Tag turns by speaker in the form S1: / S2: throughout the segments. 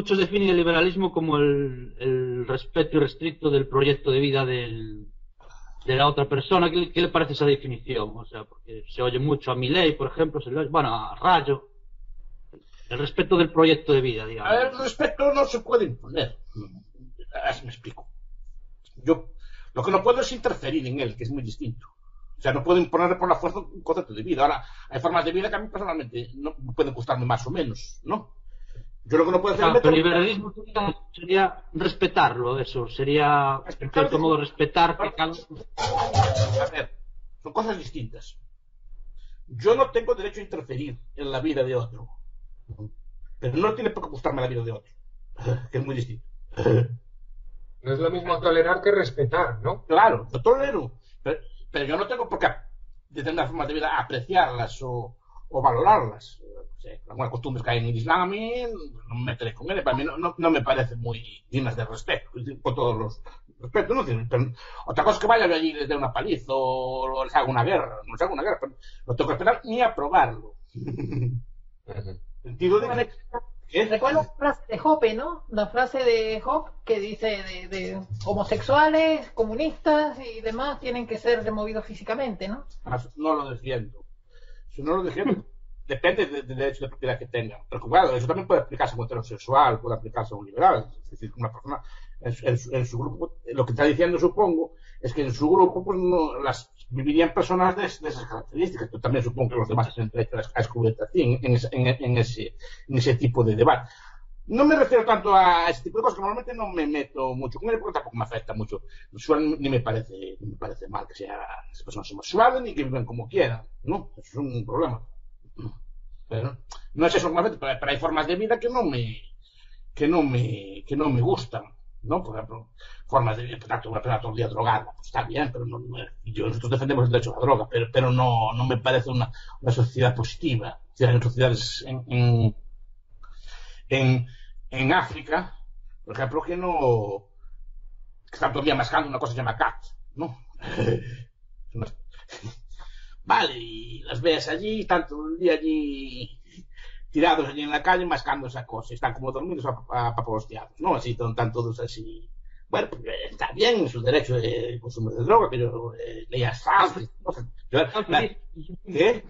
S1: muchos definen el liberalismo como el, el respeto irrestricto del proyecto de vida del, de la otra persona. ¿Qué, ¿Qué, le parece esa definición? O sea, porque se oye mucho a Milei, por ejemplo, se le oye, bueno, a Rayo. El respeto del proyecto de vida, digamos.
S2: El respeto no se puede imponer. Así me explico. Yo lo que no puedo es interferir en él, que es muy distinto. O sea, no puedo imponerle por la fuerza un concepto de vida. Ahora, hay formas de vida que a mí personalmente no pueden gustarme más o menos, ¿no?
S1: Yo lo que no puedo hacer claro, pero el liberalismo sería, sería, respetarlo, eso. Sería, en cierto modo, respetar que cada...
S2: A ver, son cosas distintas. Yo no tengo derecho a interferir en la vida de otro. Pero no tiene por qué gustarme la vida de otro. Que es muy distinto.
S3: No es lo mismo tolerar que respetar, ¿no?
S2: Claro, lo tolero. Pero, pero yo no tengo por qué, de tener formas de vida, apreciarlas o, o valorarlas. Sí, algunas costumbres que hay en el Islam a mí no me meteré con él, para mí no, no, no me parece muy dignas de respeto, con todos los respetos, ¿no? Pero, otra cosa es que vaya allí y les dé una paliza o les haga una guerra, no les haga una guerra, pero no tengo que respetar ni aprobarlo.
S4: Sentido de que... Recuerdo la frase de Hoppe, ¿no? La frase de Hoppe que dice de, de, homosexuales, comunistas y demás tienen que ser removidos físicamente, ¿no?
S2: No lo defiendo. Si no lo defiendo, depende del de derecho de propiedad que tengan. Pero claro, eso también puede aplicarse a un heterosexual, puede aplicarse a un liberal. Es decir, una persona en, en, en, su grupo, lo que está diciendo, supongo, es que en su grupo pues no, las vivirían personas de, de esas características. Pero también supongo que los demás se derecho a descubrir en, en, ese, en ese tipo de debate. No me refiero tanto a ese tipo de cosas que normalmente no me meto mucho con él porque tampoco me afecta mucho. Ni me parece, ni me parece mal que sean personas homosexuales ni que vivan como quieran. No, eso es un problema. Pero no es eso normalmente, pero, hay formas de vida que no me, que no me, que no me gustan. ¿no? Por ejemplo, formas de tanto una persona todo el día drogada, pues está bien, pero yo, nosotros defendemos el derecho a la droga, pero, pero no, no me parece una, una sociedad positiva. O sociedades en, en, en, en África, por ejemplo, que no que están todo el día mascando una cosa que se llama cat, ¿no? vale, y las ves allí, tanto el día allí tirados allí en la calle mascando esa cosa, están como dormidos apaposteados, ¿no? Así, están todos así. Bueno, pues, está bien, es su derecho de consumo de droga, pero eh, leías sé. ¿Qué?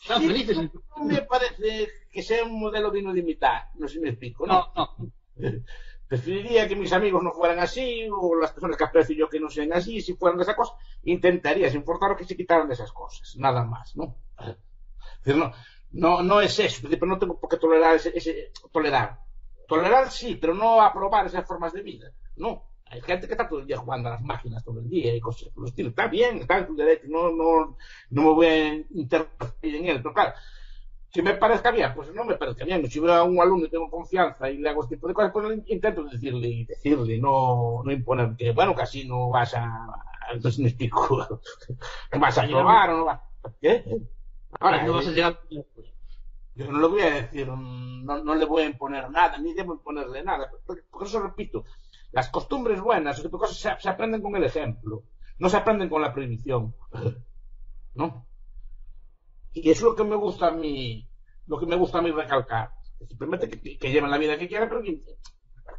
S1: Están felices.
S2: No me parece que sea un modelo digno de imitar, no sé si me explico, ¿no?
S1: No, no.
S2: Preferiría que mis amigos no fueran así, o las personas que aprecio yo que no sean así, si fueran de esa cosa, intentaría, sin forzar, que se quitaran de esas cosas, nada más, ¿no? Pero no, no, es eso, pero no tengo por qué tolerar ese, ese, tolerar. Tolerar sí, pero no aprobar esas formas de vida. No. Hay gente que está todo el día jugando a las máquinas todo el día y cosas por el estilo. Está bien, está en tu derecho, no, no, no me voy a interferir en él, pero claro, si me parezca bien, pues no me parezca bien. Si veo a un alumno y tengo confianza y le hago este tipo de cosas, pues intento decirle y decirle, no, no imponer que, bueno, casi no vas a, entonces me explico, vas a probar o no vas, ¿qué?
S1: Ahora, no vas a llegar...
S2: Yo no le voy a decir, no, no, le voy a imponer nada, ni debo imponerle nada. Por, por eso repito, las costumbres buenas, ese tipo de cosas se, se, aprenden con el ejemplo, no se aprenden con la prohibición. ¿No? Y eso es lo que me gusta a mí, lo que me gusta a mí recalcar. Simplemente que, que lleven la vida que quieran, pero que,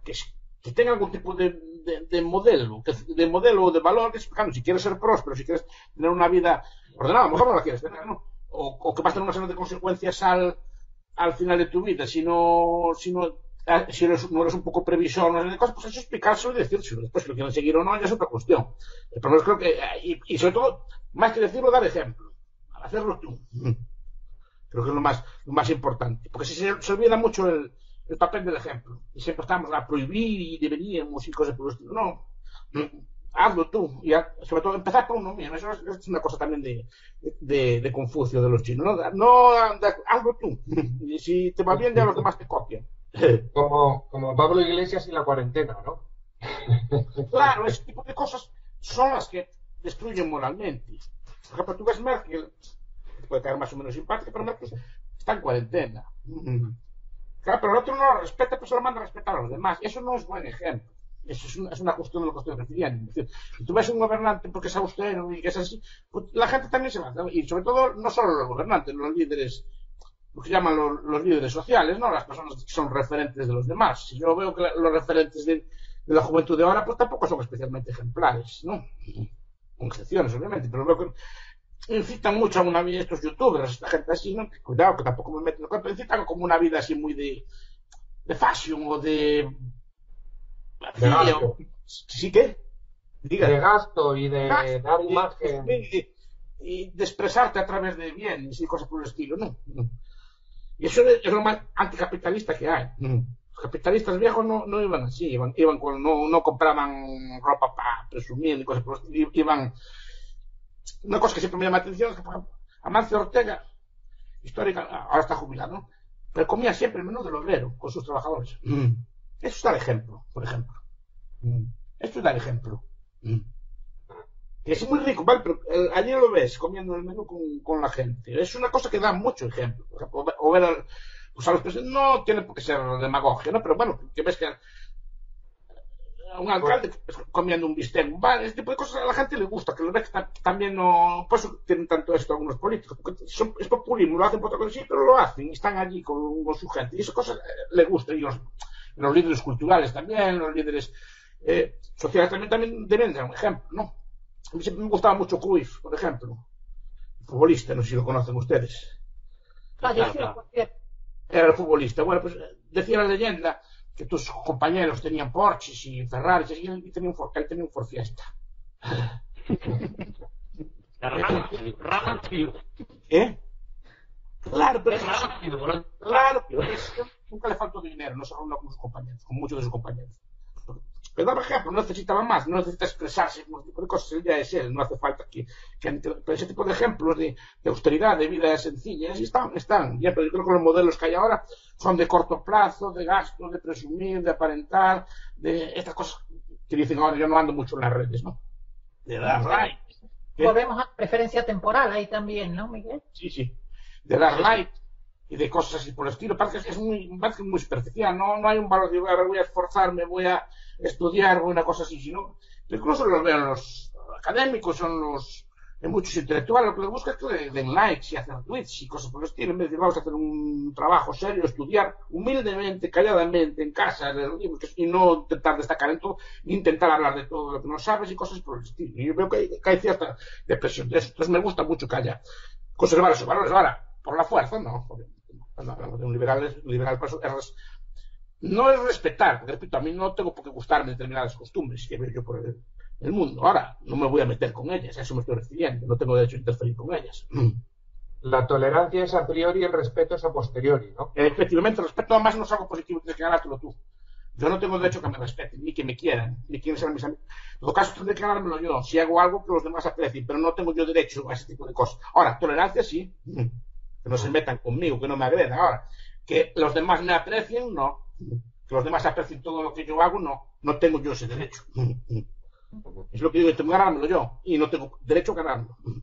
S2: que, que tengan algún tipo de, de, de modelo, de modelo de valor, que claro, si quieres ser próspero, si quieres tener una vida ordenada, mejor no la quieres tener, ¿no? O, que vas a tener una serie de consecuencias al, al final de tu vida, si no, si no, si eres, no eres un poco previsor, no de cosas, pues eso explicárselo y decírselo. Después, si lo quieren seguir o no, ya es otra cuestión. Es creo que, y, y sobre todo, más que decirlo, dar ejemplo. Hacerlo tú. Creo que es lo más, lo más importante. Porque si se, se olvida mucho el, el papel del ejemplo. Y siempre estamos a prohibir y deberíamos y cosas por el estilo. No hazlo tú. Y sobre todo empezar por uno mismo. Eso es, es una cosa también de, de, de, Confucio, de los chinos. No, no hazlo tú. Y si te va bien, ya los demás te copian.
S3: Como, como Pablo Iglesias y la cuarentena, ¿no?
S2: claro, ese tipo de cosas son las que destruyen moralmente. Por ejemplo, tú ves Merkel, puede caer más o menos simpática, pero Merkel está en cuarentena. Claro, pero el otro no lo respeta, pero solo manda a respetar a los demás. Eso no es buen ejemplo. Eso es una, es una, cuestión de lo que estoy refiriendo. si tú ves un gobernante porque es austero y que es así, pues la gente también se va. Y sobre todo, no solo los gobernantes, los líderes lo que llaman los, los líderes sociales, ¿no? Las personas que son referentes de los demás. Si yo veo que la- los referentes de, de la juventud de ahora, pues tampoco son especialmente ejemplares, ¿no? Con excepciones, obviamente, pero veo que incitan mucho a una vida estos youtubers, esta gente así, ¿no? Que Cuidado, que tampoco me meten en el cuerpo, incitan como una vida así muy de, de fashion o de...
S3: De gasto.
S2: ¿Sí qué? Diga.
S3: De gasto y de
S2: Gasto,
S3: dar
S2: y-
S3: imagen.
S2: y, y de expresarte a través de bienes y cosas por el estilo, no. no. Y eso es lo más anticapitalista que hay. No. Los capitalistas viejos no, no iban así, iban, iban con, no, no compraban ropa para presumir y cosas por el estilo, iban... Una cosa que siempre me llama la atención es que, por ejemplo, Amancio Ortega, histórica, ahora está jubilado, ¿no? Pero comía siempre el menú del obrero con sus trabajadores. Mm. Eso es dar ejemplo, por ejemplo. Mm. Esto es dar ejemplo. Mm. Que es muy rico, ¿vale? Pero eh, allí lo ves comiendo el menú con, con la gente. Es una cosa que da mucho ejemplo. O ver- o ver al- pues a los presidentes, no tiene por qué ser demagogia, ¿no? Pero bueno, que ves que un alcalde comiendo un bistec, vale, este tipo de cosas a la gente le gusta, que lo ves que ta- también no, por eso tienen tanto esto algunos políticos, porque son- es populismo, lo hacen por otra cosa, sí, pero lo hacen, y están allí con, con su gente, y esas cosas eh, le gusta, y los, los líderes culturales también, los líderes eh, sociales también, también deben dar un ejemplo, ¿no? A mí siempre me gustaba mucho Cruyff, por ejemplo, futbolista, no sé si lo conocen ustedes. Era el futbolista. Bueno, pues decía la leyenda que tus compañeros tenían Porsches y Ferraris y él tenía un Ford, él tenía un Ford Fiesta. ¿Eh? Claro, pero. Claro, que nunca le faltó dinero, no se reunió con sus compañeros, con muchos de sus compañeros. Pero daba ejemplo, no necesitaba más, no necesita expresarse con tipo de cosas, él ya es él, no hace falta que, que pero ese tipo de ejemplos de, de austeridad, de vida sencilla, están, están, ya, pero yo creo que los modelos que hay ahora son de corto plazo, de gasto, de presumir, de aparentar, de estas cosas que dicen ahora, yo no ando mucho en las redes, ¿no? De dar like. ¿Qué?
S4: Volvemos a preferencia temporal ahí también, ¿no, Miguel?
S2: Sí, sí. De dar like y de cosas así por el estilo. Parece que es muy, parece muy superficial. No, no hay un valor de a ver, voy a esforzarme, voy a estudiar, una cosa así, sino incluso lo veo los académicos, son los en muchos intelectuales, lo que les busca es que le den likes y hacer tweets y cosas por el estilo, en vez de vamos a hacer un trabajo serio, estudiar humildemente, calladamente, en casa, y no intentar destacar en todo, ni intentar hablar de todo lo que no sabes y cosas por el estilo. Y yo veo que hay, cierta depresión de eso. Entonces me gusta mucho que haya conservar esos valores. Ahora, por la fuerza, no. Cuando hablamos de un liberal, es- liberal pues, es res- no es respetar, repito, a mí no tengo por qué gustarme determinadas costumbres que veo yo por el, el mundo. Ahora, no me voy a meter con ellas, a eso me estoy refiriendo, no tengo derecho a interferir con ellas.
S3: La tolerancia es a priori y el respeto es a posteriori, ¿no?
S2: Efectivamente, respecto a más no es algo positivo, tienes que ganártelo tú. Yo no tengo derecho a que me respeten, ni que me quieran, ni quieran ser mis amigos. En todo caso, tendré que ganármelo yo. Si hago algo que los demás aprecien, pero no tengo yo derecho a ese tipo de cosas. Ahora, tolerancia sí. Que no se metan conmigo, que no me agredan. Ahora, que los demás me aprecien, no. Que los demás aprecien todo lo que yo hago, no. No tengo yo ese derecho. Es lo que digo, tengo que ganármelo yo. Y no tengo derecho a ganármelo. Mm.